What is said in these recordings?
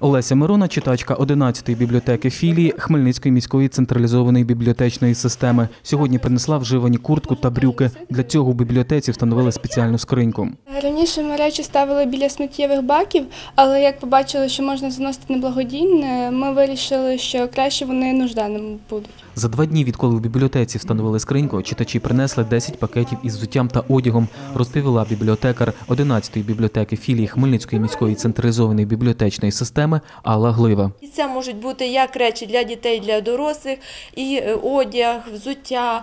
Олеся Мирона, читачка 11-ї бібліотеки філії Хмельницької міської централізованої бібліотечної системи. Сьогодні принесла вживані куртку та брюки. Для цього в бібліотеці встановили спеціальну скриньку. Раніше ми речі ставили біля сміттєвих баків, але як побачили, що можна заносити на благодійне, ми вирішили, що краще вони нужданими будуть. За два дні, відколи в бібліотеці встановили скриньку, читачі принесли 10 пакетів із взуттям та одягом, розповіла бібліотекар 11-ї бібліотеки філії Хмельницької міської централізованої бібліотечної системи Алла Глива. І це можуть бути як речі для дітей, для дорослих, і е, одяг, взуття,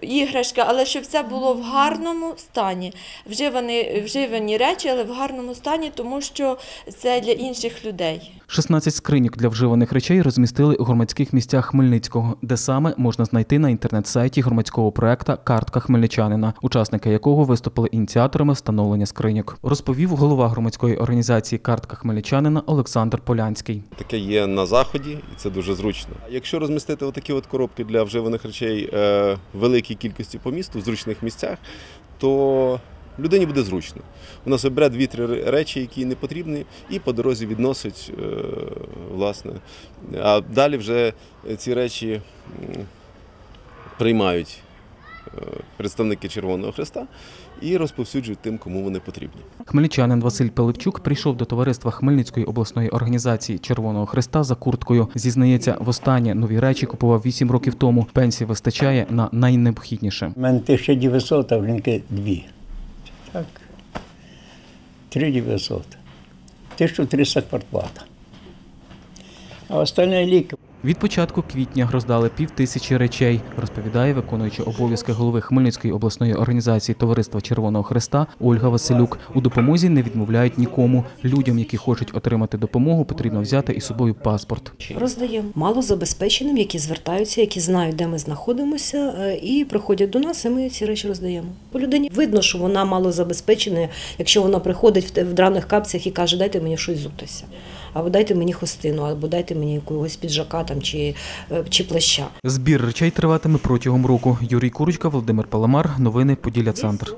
іграшка, але щоб це було в гарному стані. Вживані, вживані речі, але в гарному стані, тому що це для інших людей. 16 скриньок для вживаних речей розмістили у громадських місцях Хмельницького, де саме можна знайти на інтернет-сайті громадського проекта Картка хмельничанина, учасники якого виступили ініціаторами встановлення скриньок. Розповів голова громадської організації Картка хмельничанина Олександр Полянський. Таке є на заході, і це дуже зручно. Якщо розмістити отакі от коробки для вживаних речей е, великій кількості по місту, в зручних місцях, то людині буде зручно. Вона собі бере дві-три речі, які не потрібні, і по дорозі відносить, е, власне. А далі вже ці речі приймають представники Червоного Хреста і розповсюджують тим, кому вони потрібні. Хмельничанин Василь Пилипчук прийшов до товариства Хмельницької обласної організації Червоного Христа за курткою. Зізнається, востаннє нові речі купував 8 років тому. Пенсії вистачає на найнеобхідніше. У мене 1900, а в жінки дві. Так. 3900. 1300 квартплата. А остальне ліки. Від початку квітня роздали пів тисячі речей, розповідає виконуючи обов'язки голови Хмельницької обласної організації Товариства Червоного Христа Ольга Василюк. У допомозі не відмовляють нікому. Людям, які хочуть отримати допомогу, потрібно взяти із собою паспорт. Роздаємо малозабезпеченим, які звертаються, які знають, де ми знаходимося, е, і приходять до нас, і ми ці речі роздаємо. По людині видно, що вона малозабезпечена, якщо вона приходить в драних капцях і каже, дайте мені щось зутися, або дайте мені хостину, або дайте мені якогось піджака там чи, е, чи плаща. Збір речей триватиме протягом року. Юрій Курочка, Володимир Паламар. Новини Поділля Центр.